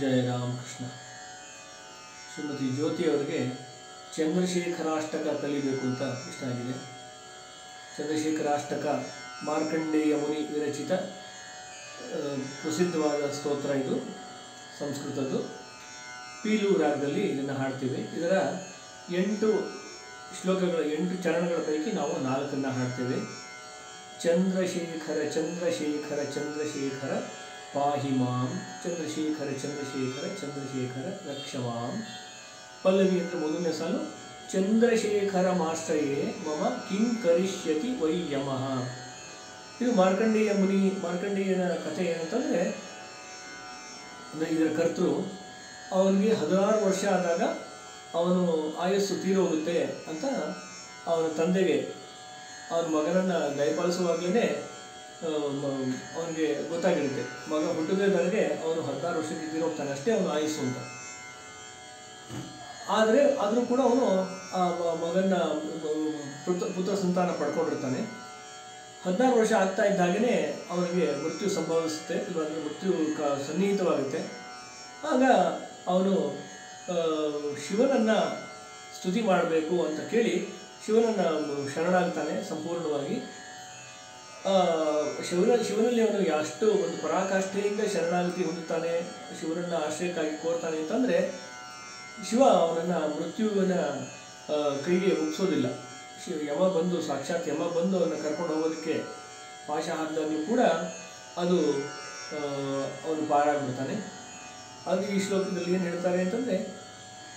ಜಯ ರಾಮಕೃಷ್ಣ. ಶ್ರೀಮತಿ ಜ್ಯೋತಿ ಅವರಿಗೆ ಚಂದ್ರಶೇಖರಾಷ್ಟಕ ಕಲಿಬೇಕು ಅಂತ ಇಷ್ಟ ಆಗಿದೆ. ಚಂದ್ರಶೇಖರಾಷ್ಟಕ ಮಾರ್ಕಂಡೇಯ ಮುನಿ ವಿರಚಿತ ಪ್ರಸಿದ್ಧವಾದ ಸ್ತೋತ್ರ ಇದು, ಸಂಸ್ಕೃತದ್ದು. ಪೀಲು ರಾಗದಲ್ಲಿ ಇದನ್ನು ಹಾಡ್ತೀವಿ. ಇದರ ಎಂಟು ಶ್ಲೋಕಗಳ ಎಂಟು ಚರಣಗಳ ಪೈಕಿ ನಾವು ನಾಲ್ಕನ್ನು ಹಾಡ್ತೇವೆ. ಚಂದ್ರಶೇಖರ ಚಂದ್ರಶೇಖರ ಚಂದ್ರಶೇಖರ ಪಾಹಿ ಮಾಂ ಚಂದ್ರಶೇಖರ ಚಂದ್ರಶೇಖರ ಚಂದ್ರಶೇಖರ ರಕ್ಷ ಮಾಂ ಪಲ್ಲವಿ ಅಂದರೆ ಮೊದಲನೇ ಸಾಲು ಚಂದ್ರಶೇಖರ ಮಾಸ್ಟರೇ ಮಮ ಕಿಂ ಕರಿಷ್ಯತಿ ವೈ ಯಮಃ ಇದು ಮಾರ್ಕಂಡೇಯ ಮುನಿ, ಮಾರ್ಕಂಡೇಯನ ಕಥೆ ಏನಂತಂದರೆ ಅಂದರೆ ಇದರ ಕರ್ತೃ, ಅವನಿಗೆ ಹದಿನಾರು ವರ್ಷ ಆದಾಗ ಅವನು ಆಯಸ್ಸು ತೀರೋಗುತ್ತೆ ಅಂತ ಅವನ ತಂದೆಗೆ, ಅವನ ಮಗನನ್ನು ದಯಪಾಲಿಸುವಾಗಲೇ ಅವನಿಗೆ ಗೊತ್ತಾಗಿರುತ್ತೆ. ಮಗ ಹುಟ್ಟಿದ್ರೆ ನನಗೆ ಅವನು ಹದಿನಾರು ವರ್ಷಕ್ಕೆ ತೀರೋಗ್ತಾನೆ ಅಷ್ಟೇ ಅವನು ಆಯಸ್ಸು ಅಂತ. ಆದರೆ ಆದರೂ ಕೂಡ ಅವನು ಆ ಮಗನ ಪುತ್ರ ಪುತ್ರ ಸಂತಾನ ಪಡ್ಕೊಂಡಿರ್ತಾನೆ. ಹದಿನಾರು ವರ್ಷ ಆಗ್ತಾ ಇದ್ದಾಗೇ ಅವನಿಗೆ ಮೃತ್ಯು ಸಂಭವಿಸುತ್ತೆ. ಇವಾಗ ಮೃತ್ಯು ಕ, ಸನ್ನಿಹಿತವಾಗುತ್ತೆ. ಆಗ ಅವನು ಶಿವನನ್ನು ಸ್ತುತಿ ಮಾಡಬೇಕು ಅಂತ ಕೇಳಿ ಶಿವನನ್ನು ಶರಣಾಗ್ತಾನೆ ಸಂಪೂರ್ಣವಾಗಿ. ಶಿವನ, ಶಿವನಲ್ಲಿ ಅವನು ಎಷ್ಟು ಒಂದು ಪರಾಕಾಷ್ಠೆಯಿಂದ ಶರಣಾಗತಿ ಹೊಂದುತ್ತಾನೆ, ಶಿವನನ್ನ ಆಶ್ರಯಕ್ಕಾಗಿ ಕೋರ್ತಾನೆ ಅಂತಂದರೆ ಶಿವ ಅವನನ್ನು ಮೃತ್ಯುವಿನ ಕೈಗೆ ಮುಗಿಸೋದಿಲ್ಲ. ಶಿವ ಯಮ ಬಂದು, ಸಾಕ್ಷಾತ್ ಯಮ ಬಂದು ಅವನ್ನ ಕರ್ಕೊಂಡು ಹೋಗೋದಕ್ಕೆ ಪಾಶ ಹಾಕಿದಾಗಲೂ ಕೂಡ ಅದು ಅವನು ಪಾರಾಗ್ಬಿಡ್ತಾನೆ. ಅದು ಈ ಶ್ಲೋಕದಲ್ಲಿ ಏನು ಹೇಳ್ತಾರೆ ಅಂತಂದರೆ,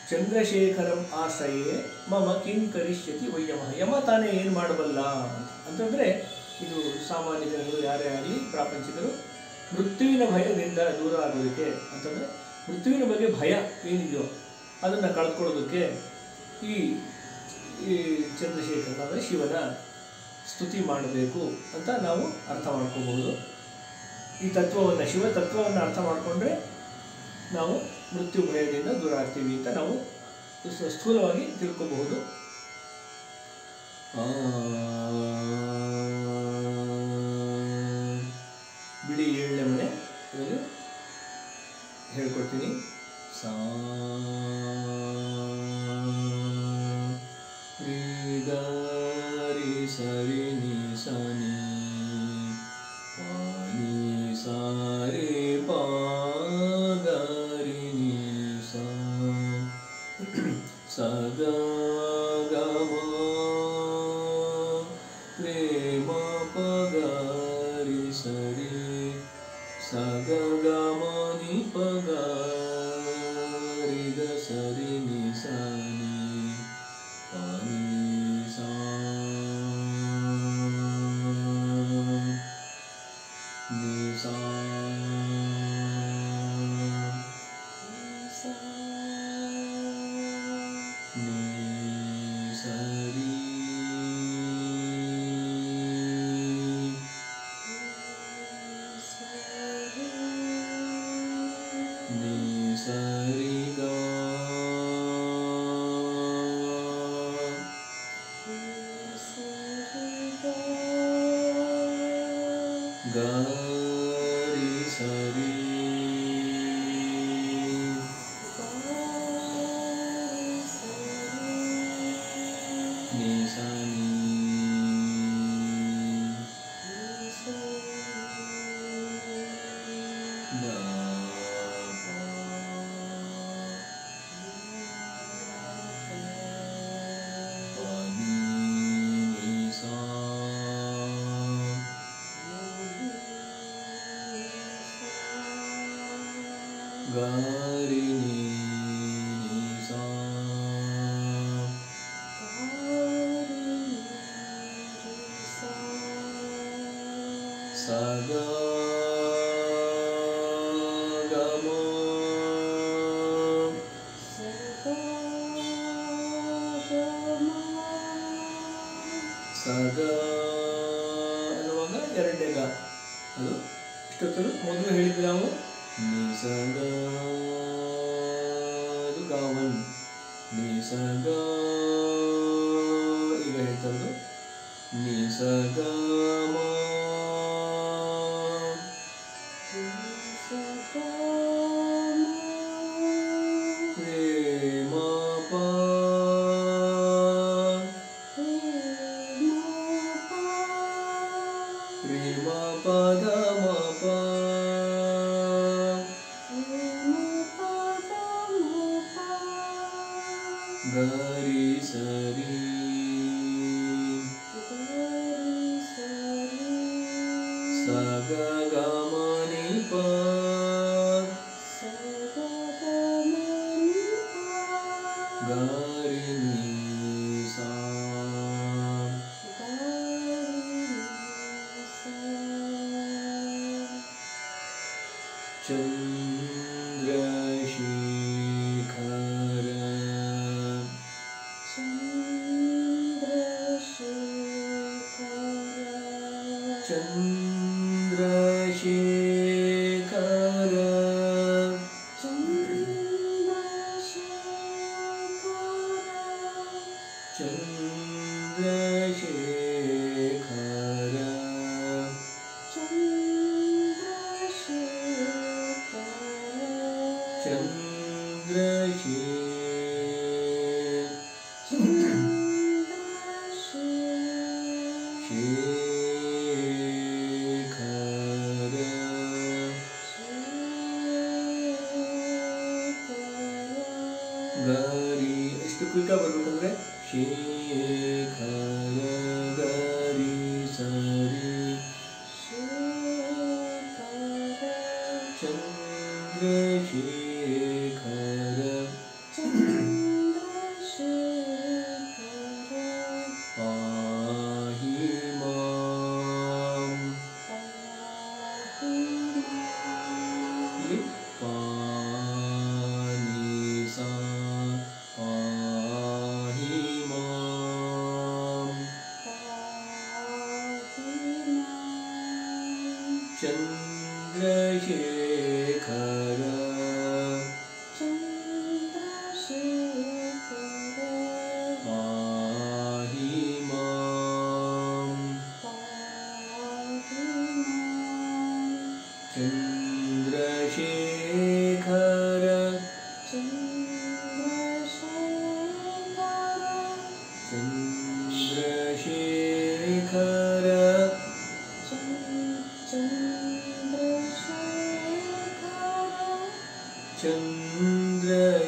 ಚಂದ್ರಶೇಖರಂ ಆಶ್ರಯೇ ಮಮ ಕಿಂ ಕರಿಷ್ಯತಿ ವೈಯಮ. ಯಮ ತಾನೇ ಏನು ಮಾಡಬಲ್ಲ ಅಂತ. ಅಂತಂದರೆ ಇದು ಸಾಮಾನ್ಯ ಜನರು ಯಾರೇ ಆಗಲಿ, ಪ್ರಾಪಂಚಿಕರು, ಮೃತ್ಯುವಿನ ಭಯದಿಂದ ದೂರ ಆಗೋದಕ್ಕೆ ಅಂತಂದರೆ ಮೃತ್ಯುವಿನ ಬಗ್ಗೆ ಭಯ ಏನಿದೆಯೋ ಅದನ್ನು ಕಳ್ಕೊಳ್ಳೋದಕ್ಕೆ ಈ ಈ ಚಂದ್ರಶೇಖರ ಅಂದರೆ ಶಿವನ ಸ್ತುತಿ ಮಾಡಬೇಕು ಅಂತ ನಾವು ಅರ್ಥ ಮಾಡ್ಕೋಬಹುದು. ಈ ತತ್ವವನ್ನು, ಶಿವ ತತ್ವವನ್ನು ಅರ್ಥ ಮಾಡಿಕೊಂಡ್ರೆ ನಾವು ಮೃತ್ಯು ಭಯದಿಂದ ದೂರ ಆಗ್ತೀವಿ ಅಂತ ನಾವು ಸ್ಥೂಲವಾಗಿ ತಿಳ್ಕೋಬಹುದು. Mm. ಸ Kare चन्द्र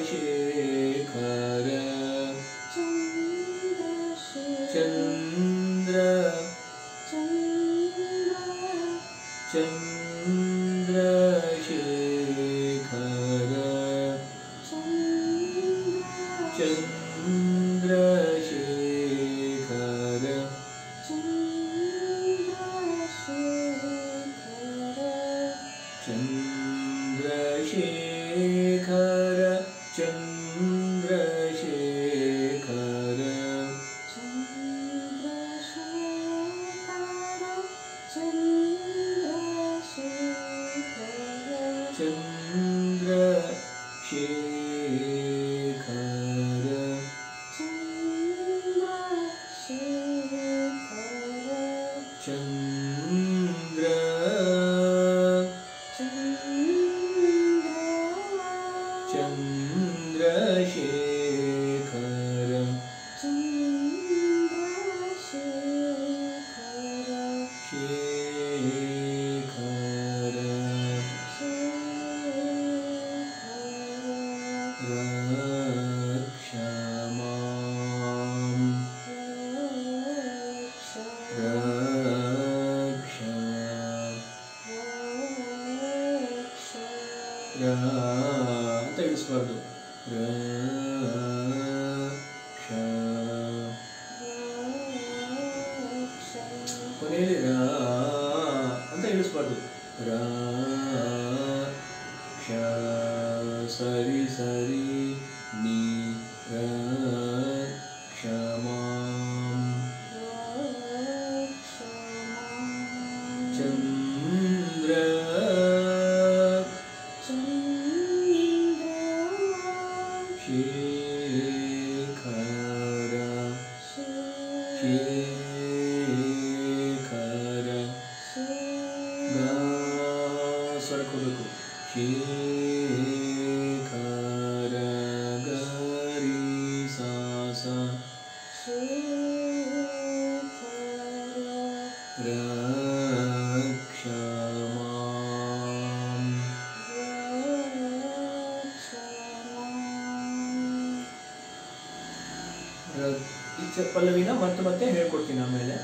ಪಲ್ಲವಿನ ಮತ್ತೆ ಮತ್ತೆ ಹೇಳ್ಕೊಡ್ತೀನಿ ಆಮೇಲೆ.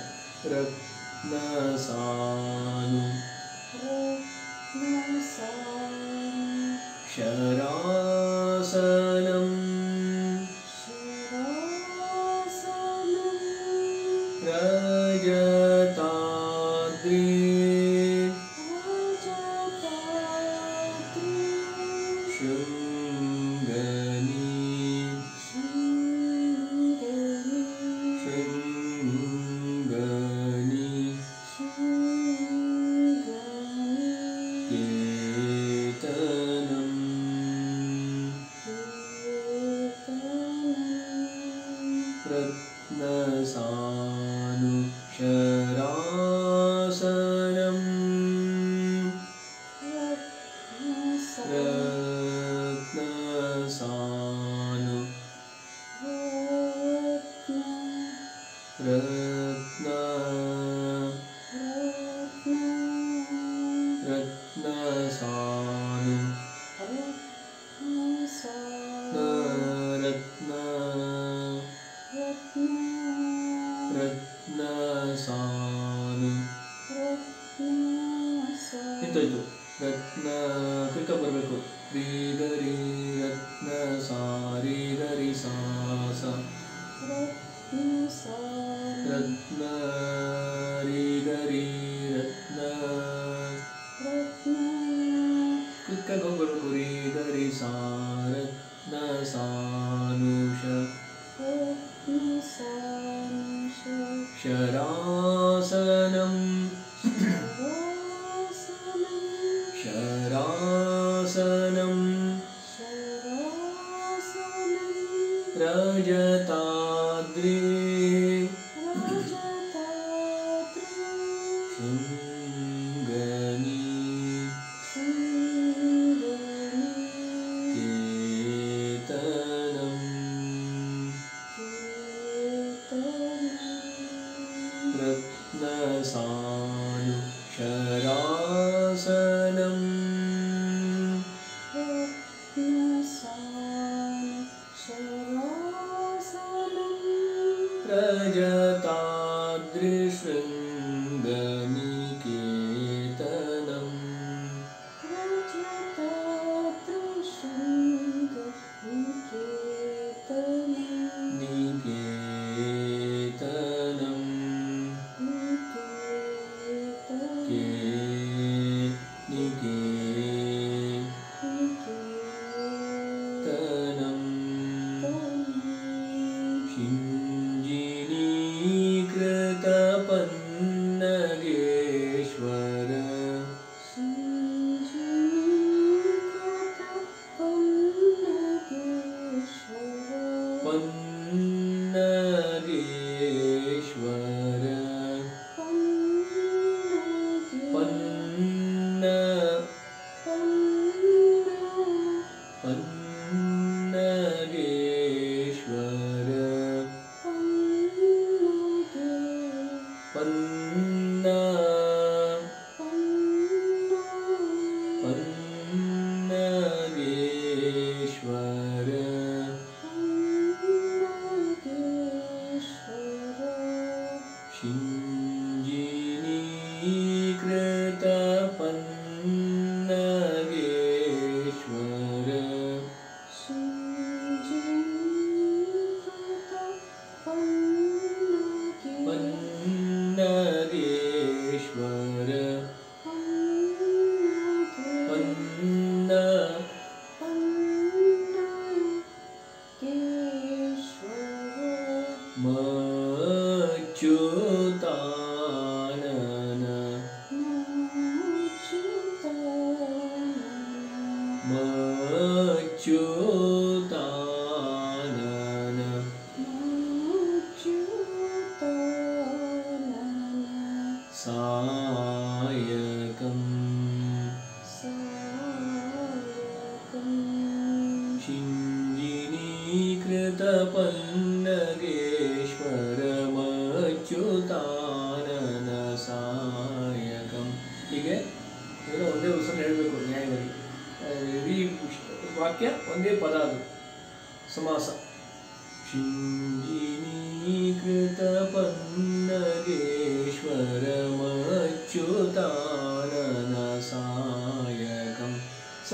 रासनं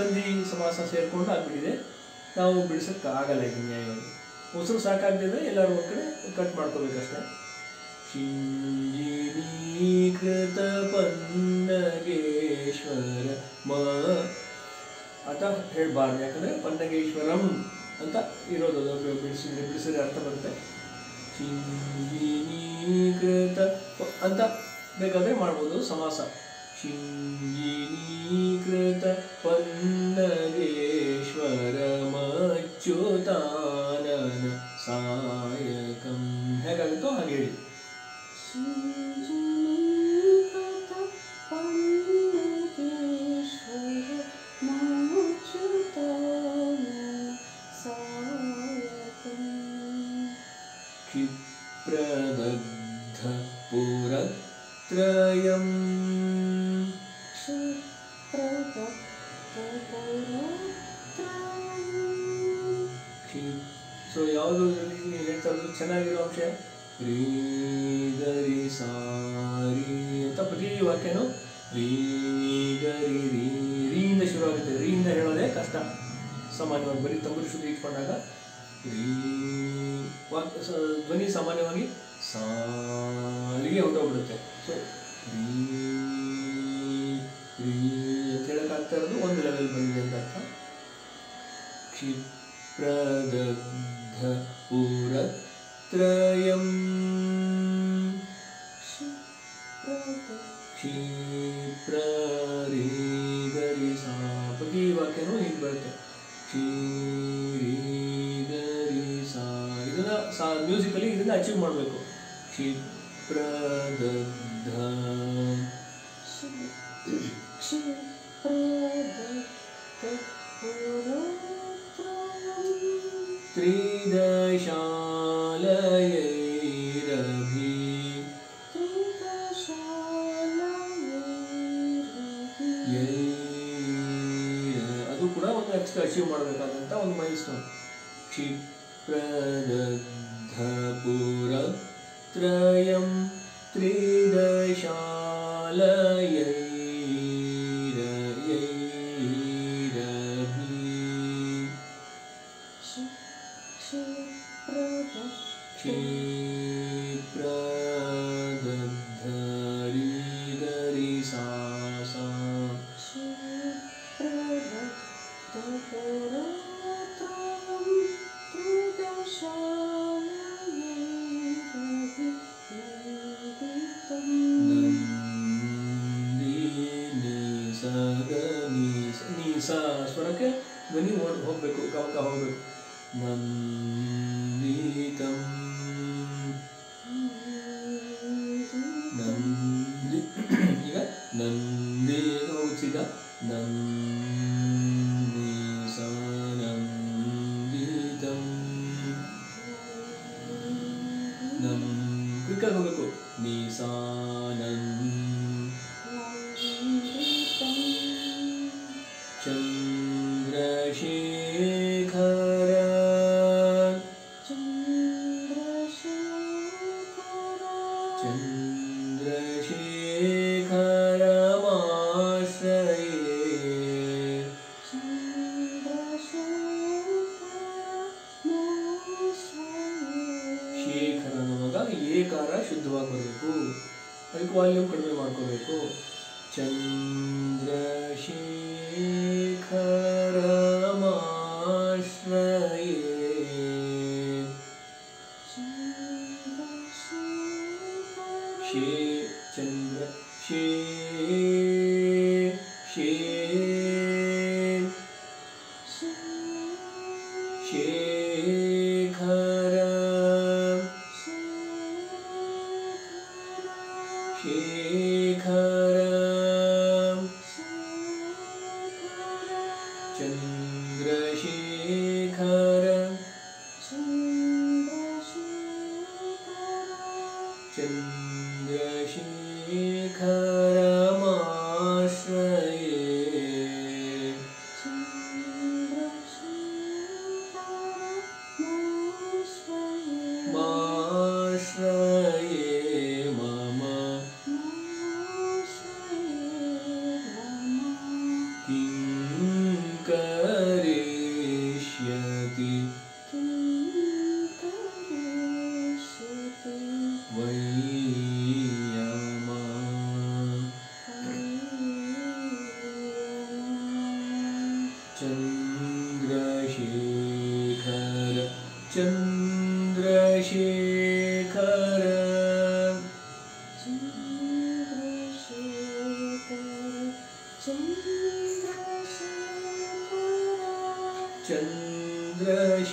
ಸಂಧಿ ಸಮಾಸ ಸೇರಿಕೊಂಡು ಆಗ್ಬಿಟ್ಟಿದೆ ನಾವು ಬಿಡಿಸೋಕ್ಕೆ ಆಗಲ್ಲ ಈಗ ನ್ಯಾಯವಾಗಿ ಉಸಿರು ಸಾಕಾಗ್ದಿದ್ರೆ ಎಲ್ಲರೂ ಒಂದು ಕಡೆ ಕಟ್ ಮಾಡ್ಕೋಬೇಕಷ್ಟೇ. ಶಿಂಜಿನೀಕೃತ ಪನ್ನಗೇಶ್ವರ ಮ ಅಂತ ಹೇಳಬಾರ್ದು. ಯಾಕಂದರೆ ಪನ್ನಗೇಶ್ವರಂ ಅಂತ ಇರೋದು ಅದು ಬಿಡಿಸಿದ್ರೆ ಬಿಡಿಸಿದ್ರೆ ಅರ್ಥ ಬರುತ್ತೆ. ಶಿಂಜಿನೀಕೃತ ಅಂತ ಬೇಕಾದರೆ ಮಾಡ್ಬೋದು ಸಮಾಸ. िनी कृतवन्देश्वरमाच्युतान सायकं हे गन्तु अगे ಸೊ ಯಾವುದು ನೀವು ಹೇಳ್ತಾ ಇರೋದು ಚೆನ್ನಾಗಿರೋ ಅಂಶ? ರೀ ಗರಿ ಸಾರಿ. ಅಂತ ಪ್ರತಿ ವಾಕ್ಯನು? ರೀ ಗರಿ ರೀ ರೀಯಿಂದ ಶುರು ಆಗುತ್ತೆ. ರೀಯಿಂದ ಹೇಳೋದೇ ಕಷ್ಟ. ಸಾಮಾನ್ಯವಾಗಿ ಬರೀ ತಂಬೂರಿ ಶುದ್ಧಿ ಇಟ್ಕೊಂಡಾಗ ರೀ ವಾಕ್ಯ ಸ- ಧ್ವನಿ ಸಾಮಾನ್ಯವಾಗಿ ಸಾಲಿಗೆ ಹೊರಟೋಗ್ಬಿಡುತ್ತೆ ಸೊ ರೀ ರೀ ಅಂತ ಹೇಳೋಕ್ಕಾಗ್ತಾ ಇರೋದು ಒಂದು ಲೆವೆಲ್ ಬಂದಿದೆ ಅಂತ ಅರ್ಥ. क्षिप्रदग्ध पुरत्रयम् क्षीप्ररीगरिसा ಪ್ರತಿ ವಾಕ್ಯನೂ ಹೀಗೆ ಬರುತ್ತೆ ಕ್ಷೀರಿಗರಿಸಾ ಇದನ್ನ ಸಾ ಮ್ಯೂಸಿಕಲಿ ಇದನ್ನ ಅಚೀವ್ ಮಾಡಬೇಕು ಕ್ಷಿಪ್ರದಗ್ಧ ಕ್ಷಿಪ್ರದತ್ತಪುರತ್ರಯಂ ತ್ರಿದಶಾಲಯೈರಭಿ ಯೈರ ಅದು ಕೂಡ ಒಂದು ನೆಕ್ಸ್ಟ್ ಅಚೀವ್ ಮಾಡಬೇಕಾದಂಥ ಒಂದು ಮೈಲ್ ಸ್ಟೋನ್ ಕ್ಷಿಪ್ರದಗ್ಧಪುರತ್ರಯಂ ತ್ರಿದಶಾಲಯೈರಯೈರಭಿ かこの23 हे घर Chandrashekhar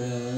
the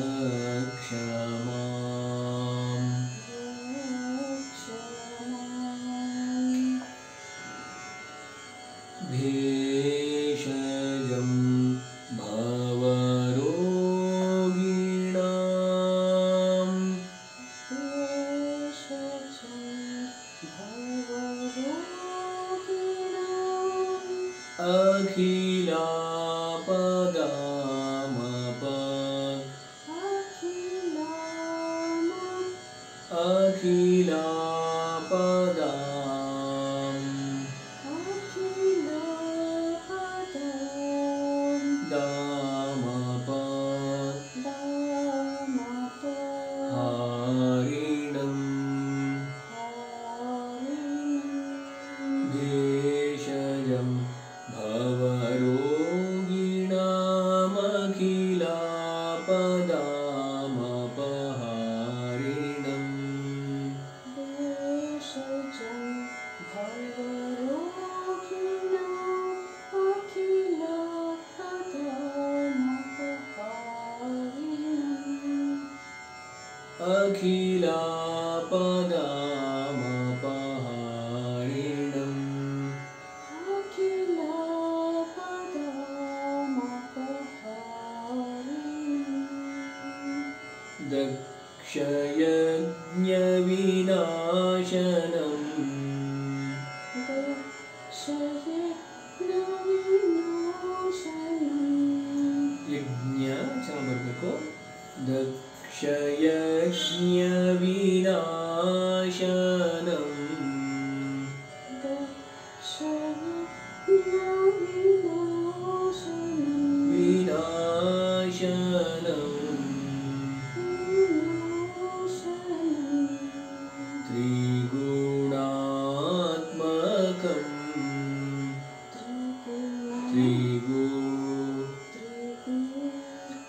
trigo,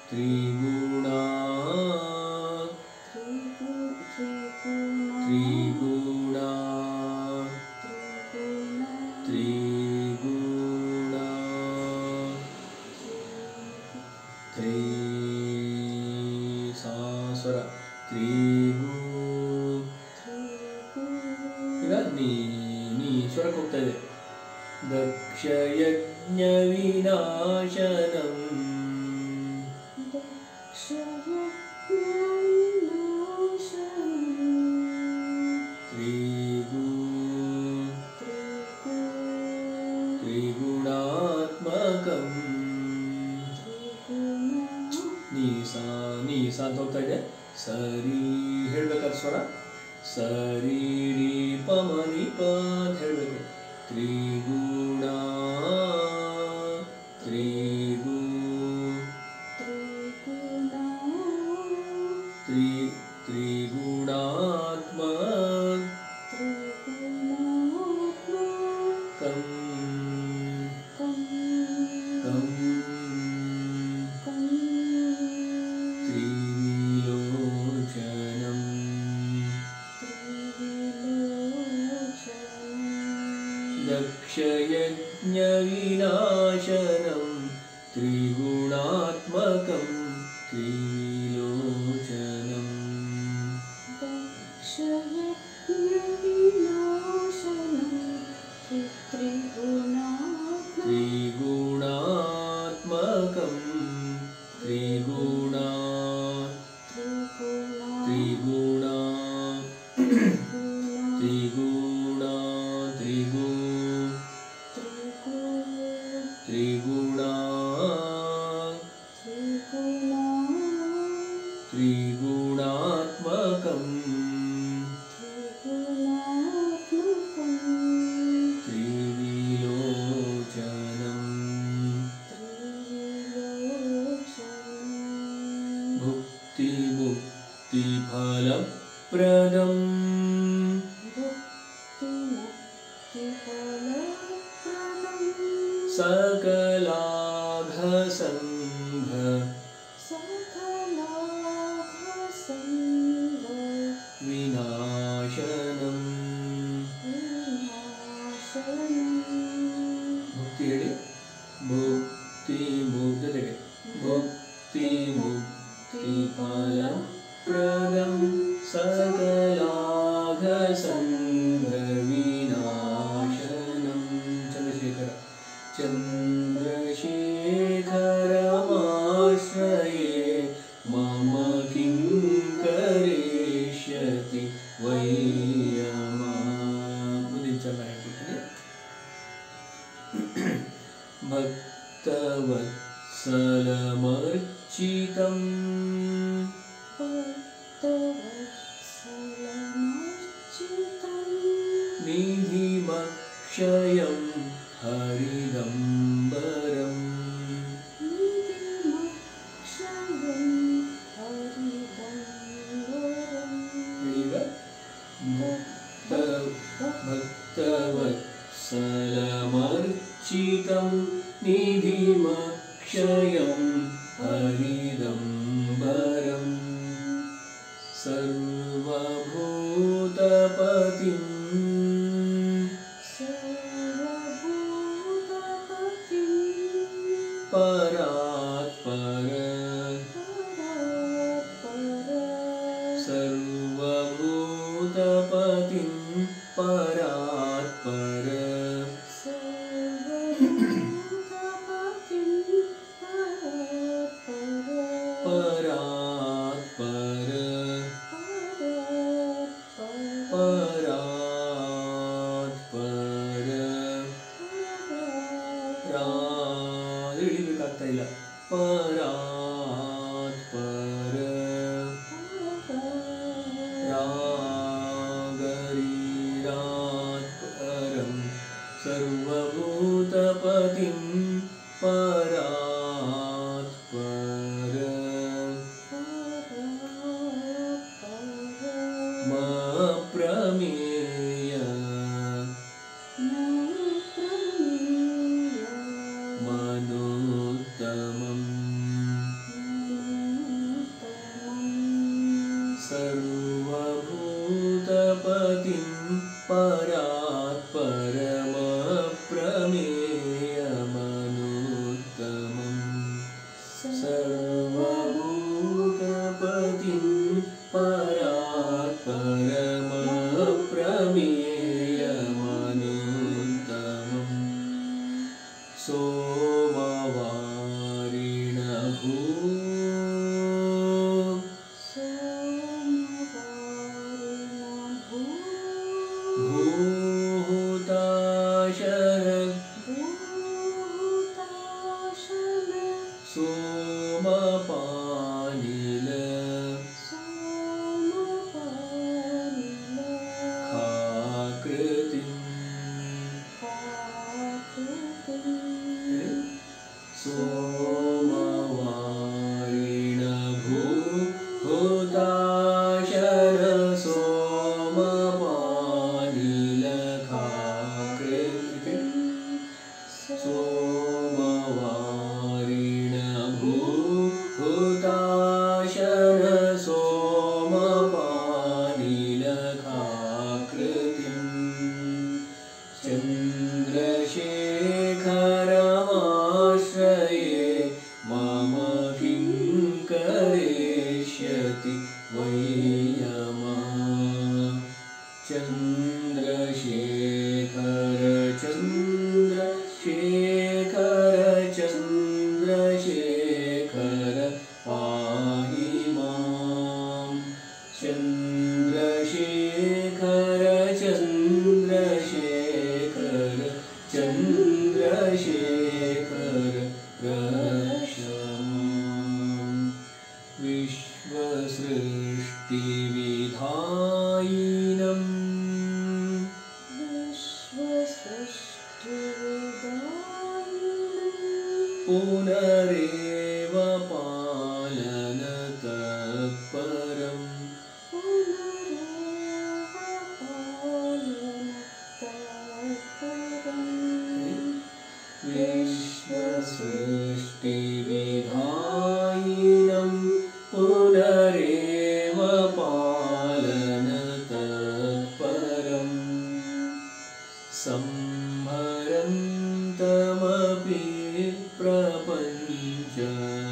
trigo. त्रिगुणात्मा ीमक्षयम् Hari. ರಾ ಇಳಿಬೇಕಾಗ್ತಾ ಇಲ್ಲ. ಪರಾತ್ಪರ Ooh. Christian. 一，把半剑。